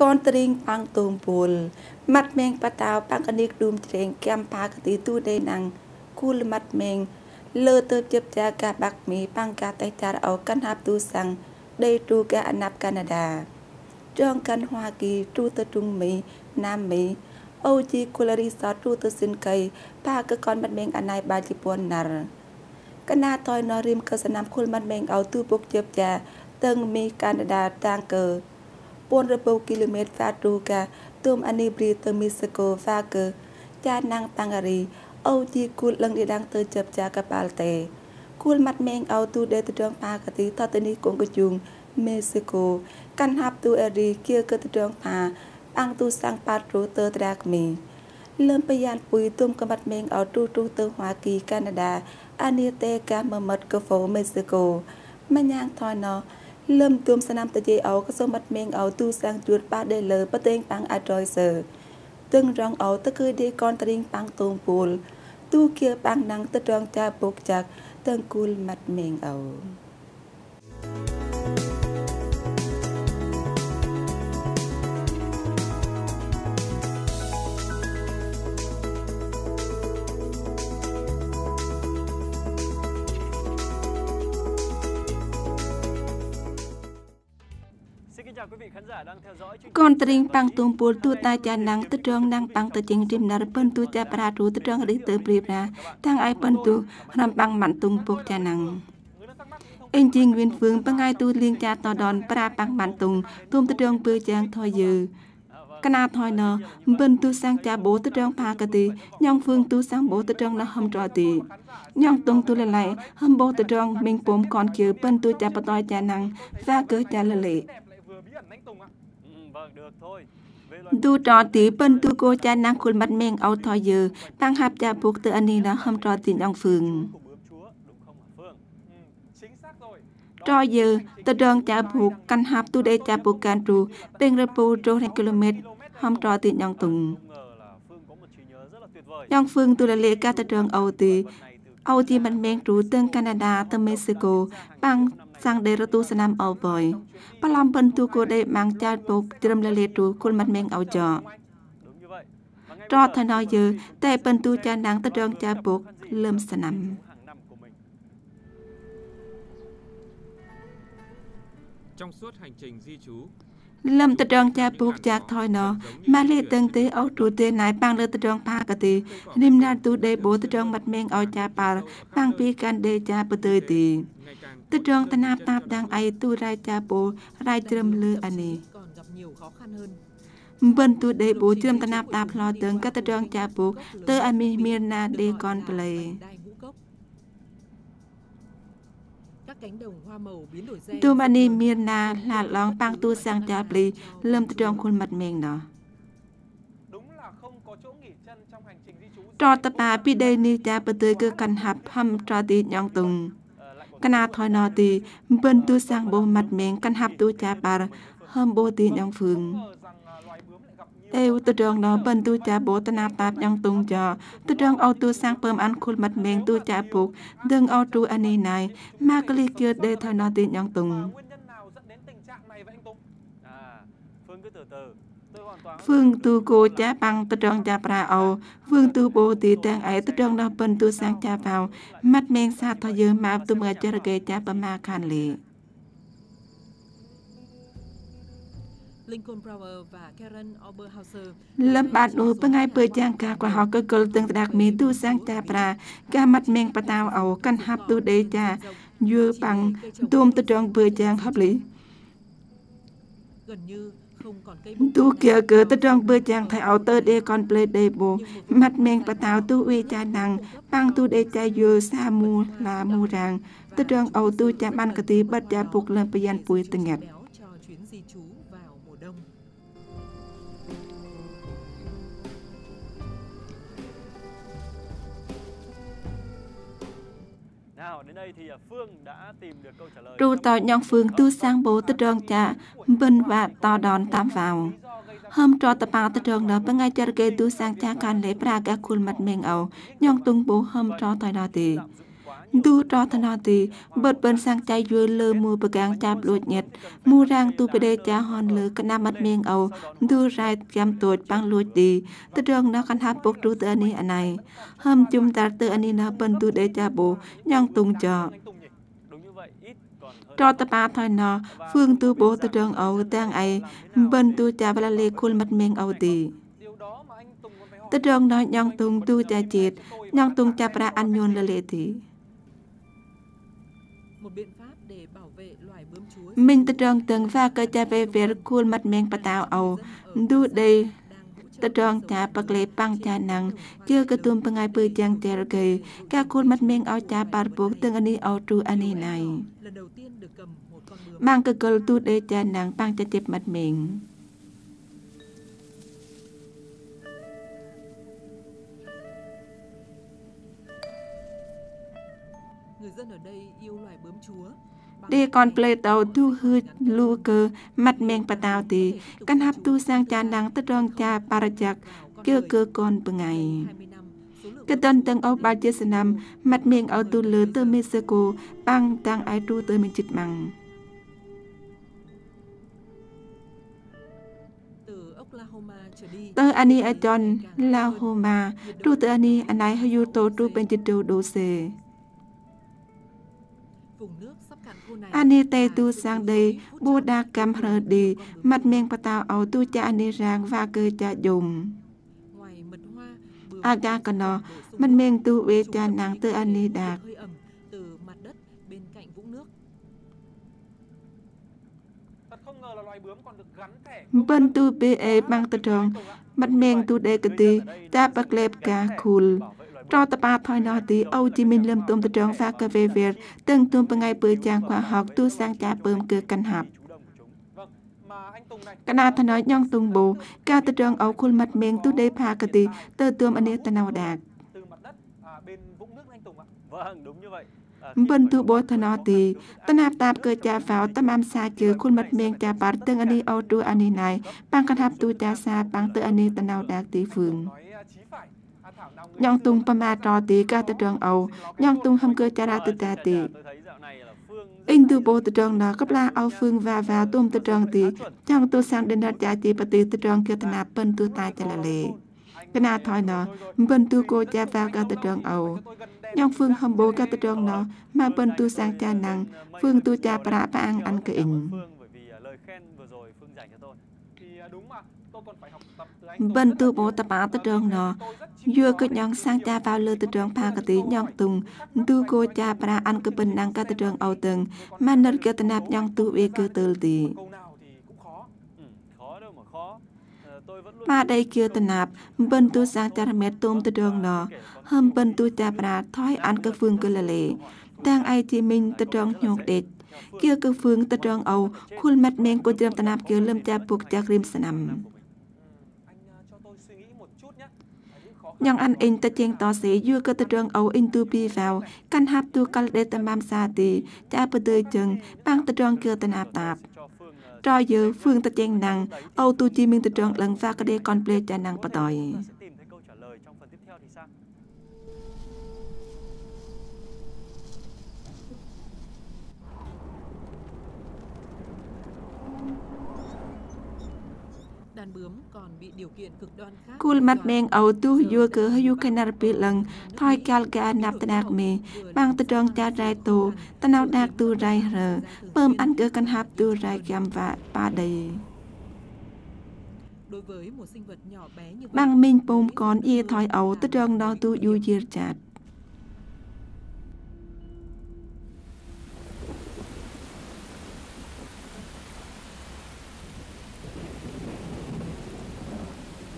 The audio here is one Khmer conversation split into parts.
កនត្រៀងប៉ាំងតូមពូលម៉ាត់មេងបតាវប៉ាំងកនីកឌូមត្រេងកាំប៉ាកទីទូដេណាំងគូលម៉ាត់មេងលើទៅជិបចាកាបាក់មីប៉ាំងកាតេតារអោកាន់ហាប់ទូសាំងដេទូកាអាណាប់កាណាដាចងកាន់ហွာគីទូទៅទុងមីណាមមីអូជីគូលរីសតទូទៅសិនកៃប៉ាកកនម៉ាត់មេងអាណៃបាជីពនណារកណាតយនរិមកសណាំគូលម៉ាត់មេងអោទូពុកជិបចាតឹងមីកាណាដាតាងកើ 400គីឡូម៉ែត្រហ្វាទូកាទុំអានីព្រីទៅមីសកូហ្វាកើចាណាំងតាំងអារីអូជីគូលលឹងឌីដាំងទៅចាប់ចាកបាល់តេគូលម៉ាត់មេងអោទូដេទៅដងប៉ាកទីតតនីគងកជុងមេស៊ីកូកាន់ហាប់ទូអេរីគៀកទៅដងប៉ាអាំងទូសាំងប៉ាត់រូទៅត្រាក្មីលឹមបយ៉ានពុយទុំកំបាត់មេងអោទូទូទៅហွာគីកាណាដាអានីតេកាមមត់កហ្វូមេស៊ីកូម៉ាញ៉ាងថយណោ លឹមទុំស្នាមតជេអោក៏សូមបាត់មេងអោទូសាំងជួតប៉ាដេលើប៉តេងប៉ាំងអាចរយសើទឹងរងអោតគឺដេកនត្រៀងប៉ាំងតូងពូលទូគៀប៉ាំងណាំងទឹករងចាពុកចាក់ទឹងគូលម៉ាត់មេងអោ con tring pang tung pul tu ta cha nang tu trong nang pang tu ching rim nar pen tu cha pra tu tu trong ri tu pri pra tang ai pen tu ram pang man tung puk cha nang en jing win phương pang ai tu liêng cha to đòn pra pang man tung tum tu trong pư chang thoi dư កណាថយណបិនទូសាំងចាបោទៅត្រងផាកទីញងហ្វឿងទូសាំងបោទៅត្រងណហំត្រទីញងតុងទូលឡៃហំបោទៅត្រងមីងពុំកនគឿបិនទូចាបតយចាណាំងហ្វាកើចាលលេ tu trò tí bân tu cô cha năng khuôn mặt mình áo thoi dư tăng hạp cha buộc từ anh đi đó hâm trò tin ông phường trò dư từ đường cha buộc căn hạp tu để cha buộc can tru bên rơ bù trô thành km hâm trò tin ông tùng. Yang phương tu là lệ ca từ đường Âu tì Âu tì mặt mình tru tương Canada từ Mexico bằng សាំងដេរទូសណាមអោបយបឡំបិនទូគូដេម៉ាំងចាតពុកត្រឹមលលេទូគុលមាត់មេងអោចត្រថណយឺតែបិនទូចានដាងតរងចាពុកលឹមសណាំ Trong suốt hành trình di trú, លំតដងចាពុកចាក់ថយណម៉ាលីតឹងទេអូទូទេណៃប៉ាំងលើតដងផាកទេរិមណាទូដេបូតដងមាត់មេងអោចាប៉ាល់ប៉ាំងពីកាន់ដេចាបទៅទីតដងតណាតាបដាងអៃទូរៃចាពូរៃត្រឹមលឺអានេះបិនទូដេបូជ្រឹមតណាបតាផ្លោតឹងកតដងចាពុកទៅអាមីមានណាដេកនប្លេ ទូម៉ានីមានណាឡាឡងប៉ាំងទូសាំងចាប្លីលឹមត្រងគុលមាត់មេងណោតតបាពីដេនេះចាបទៅគឺកាន់ហាប់ហំត្រទីញងតុងកណាថយ អេវតដងណបិនទូចាបោតណាតាបយ៉ាងតុងចតដងអោទូសាំងពើមអានខុលមាត់មេងទូចាពុកដឹងអោទូអានេះណៃម៉ាកលីគឿដេថណទីយ៉ាងតុងហ្វឹងទូគោចាបាំងតត្រងចាប្រាអោហ្វឹងទូបូទីទាំងឯតត្រងដល់ពិនទូសាំងចាបោម៉ាត់មេងសាថយើម៉ាប់ Lincoln Brower và Karen Oberhauser លំបាត់នោះពងៃពើចាំងការកោះកកលទាំងដាក់មីទូសាំងចាប្រាកាមាត់មេងបតាវអោកាន់ហាប់ទូដេចាយឺបាំងទុំតត្រងពើចាំងហប់លី gần như không còn cây ទូគៀកើតត្រងពើចាំងថៃអោតើដេកនប្លេដេបូម៉ាត់មេងបតាវទូវីចាណាំងប៉ាំងទូដេចាយឺសាមូឡាមូរាងតត្រ chuyến di trú vào mùa đông. nào đến đây thì à, Phương đã tìm được câu trả lời. រូតញងហ្វឿងទូសាំងបូតត្រងចាបិនវ៉ាតដនតាមវ៉ាវហំត្រតបាតត្រងណបងៃចរកេ ទូសាំងចាកានលេប្រាកាគុលមាត់មេងអោញងទុងបូហំត្រតៃដទីទូតតណទីបិទបិនសាំងចៃយួរលើមួយប្រកាំងចាប់លួចញិតមូរាងទូបដេចាហនលើកណាមាត់មៀងអោទូរ៉ៃចាំទួចប៉ាំងលួចទីទៅរងណកណ្ហាពុកទូទៅអានេះអណៃហឹមជុំតាទៅអានេះណាបិនទូដេចាបូញ៉ងទុងចោ anh Tùng nhỉ đúng như vậy ít còn hơn តតបាថយណហ្វឿងទូបូទៅរងអោទាំងអីបិនទូចាបលាលេគុលមាត់មៀងអោទី điều đó mà anh Tùng còn phải hỏi ទៅរងណញ៉ងទុងទូចាជាតិញ៉ងទុងចាប់ប្រាអញ្ញូនលលេទី Một biện pháp để bảo vệ loài bướm chúa មិញទៅរងទាំងវាក៏ចាវេវេរគុលមាត់មៀងបតាវអោឌូដេតត្រងចាបក្លេប៉ាំងចាណាំងជឿកទុំបងៃពើចាំងតែរកេកាគូនមា ត់មៀងបតាវទីកាន់ហាប់ទូសាងចាណាំងតត្រងចាបារចាក់គឿកើកនបងៃ20 năm số lượng កតនទាំងអោបាជាសណាំមាត់មៀងអោទូលើទៅមេសកូប៉ាំងតាំងអៃទូទៅមាន ចិត្តម៉ាំង từ Oklahoma trở đi តើអានេះអចនឡាហូម៉ាទូទៅអានេះអាណៃហយូតូទូពេញចិត្តដូសេ vùng nước sắp cạn khô này អានេះតេទូសាំងដេបូដាកំរឌីមាត់មៀងបតាវអោទូចាអានេះរាងវាកើចាយំ ngoài mật hoa bướm អាកាកណោមាត់មៀងទូវេចាណាំងទៅអានេះដាក hơi ẩm từ mặt đất bên cạnh vũng nước thật không ngờ là loài bướm Rõ tập bà thoi nó tí Âu Chí Minh lâm tùm từ trọng xa cơ về việc từng tùm bằng ngay bữa chàng khoa học tu sang cha bơm cơ căn hạp. Cả nà thà nói nhong tùng bộ ca từ trọng ấu khuôn mặt miệng tu đê phà cơ tì tờ tùm anh ta nào đạt. Bên tu bố thân o tì, tân hạp tạp cơ cha vào tâm am xa chứ khuôn mật miệng cha bát tương anh ô tru anh này, bằng căn hạp tu cha xa bằng tự anh tân nào đạt tí phương. Xưa ទុង mà បមាត្រទីការតត្រងអោញងទុងហំកើចារ៉ាទៅតាទី tôi thấy dạo này là Phương អ៊ីនទូបោតត្រងណកប្លាអោហ្វឿងវ៉ាវ៉ាទុំតត្រងទីចង់ទូសាំងដេនរចាទីបទីតត្រងគតនាពិនទូតាចលលេកណាថយណបិនទូកោចាវ៉ាកាតត្រងអោញងហ្វឿងហំបូកាតត្រងណមកបិនទូសាំងចាណាំងហ្វឿងទូចាប្រាប៉ាងអានកអ៊ីង Phương bởi vì à, lời khen vừa rồi Phương dành cho tôi thì à, đúng mà tôi còn phải học tập từ anh Tùng បិន rất ទូ là បោ nhiều. តបាតត្រងណ Tôi rất chịu យួ khó កញងសាំងចាវ៉ាលើតត្រងផាកទីញងទុងទូកោចាប្រាអានកបិនណាំងកាតត្រងអោទឹងម៉ានរកតណាប់ញងទូវេគឺទើលទី câu nào thì cũng khó ừ, khó đâu mà khó Ờ, tôi vẫn luôn ម៉ាដៃគឿតណាប់បិនទូសាងចារមេទុំតត្រងណហំបិនទូចាប្រាថយអានកហ្វឿងកលលេតាំងអៃទីមីងតត្រងញោកដេចគឿកហ្វឿងតត្រងអោខុលម៉ាត់មេងគូត្រៀមតណាប់គឿលឹមចាពុកចាក្រីមស្នាំ À, những khó ញងអានអ៊ីងតជេងតសេយួកតត្រងអោអ៊ីងទូពីវ៉ាវកាន់ហាប់ទូកលដេតម៉ាំសាទីចាបទើជឹងប៉ាំងតត្រងគឿតណាប់តាប cho Phương à, ត្រយយើហ្វឿងតជេងណាំងអោទូជីមីងតត្រងលឹងវ៉ាកដេកនផ្លេចាណាំងបតយ đàn bướm còn bị điều kiện cực đoan khác គូលម៉ាត់មេងអោទូយួកើហយូកេណារពីលឹងថយកាលកាណាប់តណាកមេបាំងតត្រងចារ៉ៃតូតណៅដាកទូរ៉ៃរើពើមអានកើកាន់ហាប់ទូរ៉ៃកាំវ៉ាប៉ាដេ đối với một sinh vật nhỏ bé như បាំង vậy មីងពូមកនអ៊ីថយអោតត្រងដល់ទូយូយៀរចាត់ những con bướm không kịp thời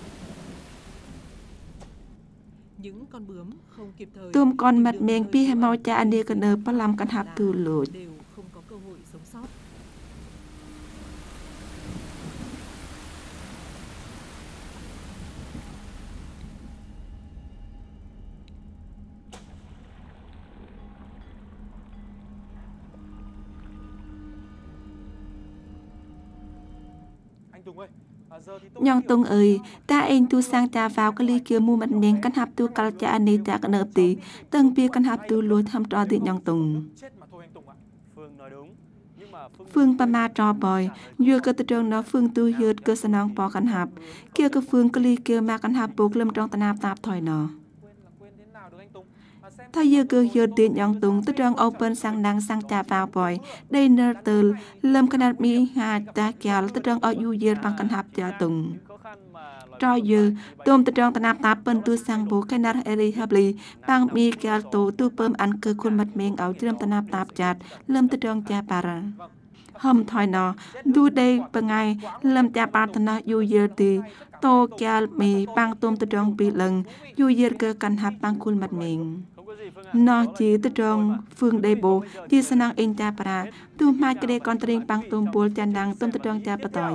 ទុំកន tìm ម៉ាត់ đường មេង rời ពីហ khỏi មោចាអានី កណើបឡំកាន់ហាប់ទូលូច đều không có cơ hội sống sót anh Tùng ơi giờ thì tôi ញ៉ងតុងអើយតាអេងទូសាងតាវ៉ាវកលីគៀមូមិននាងកាន់ហាប់ទូកលចាអានីតាកណើទីតឹងពីកាន់ហាប់ទូលួយធ្វើតទីញ៉ងតុង chết mà thôi anh Tùng ạ Phương nói đúng nhưng mà Phương ហ្វឿងប៉ម៉ាត្របយយួក៏ទៅត្រងណហ្វឿងទូយឺតក៏ស្នងប៉កាន់ហាប់គៀក៏ហ្វឿងកលីគៀម៉ាកាន់ហាប់ពូក្លឹមត្រងតណាបតាបថយណ ថាយើគឺយឺតទីញ៉ងតុងទៅត្រងអូប៉ិនសាំងណាងសាំងតាវ៉ាវបយដេនឺទើលលឹមកណាត់មីហាតាកាលទៅត្រងអោយូយឺតប៉ងកាន់ហាប់តាតុង những khó khăn mà loài ត្រយឺទុំទៅត្រងតណាបតាពិនទូសាំងបូកេណាត់អេរីហាប់លីប៉ងមីកាលតូទូពើមអានគឺគុនមាត់មេងអោជ្រាមតណាបតាបចាត់លឹមទៅត្រងចាប៉ារ៉ាហំថយណឌូដេបងៃលឹមតាបាតណយូយឺទីតូកាលមីប៉ងទុំទៅត្រងពីលឹងយូយឺគឺកាន់ហាប់ប៉ងគុនមាត់មេង không có gì Phương ạ ណោះជីទៅត្រង់ហ្វឿងដេបូជាស្នងអេងតាប្រាទូម៉ាច់ក្ដេកនត្រៀងប៉ាំងទុំពូលចាន់ដាងទុំទៅត្រង់ចាបតយ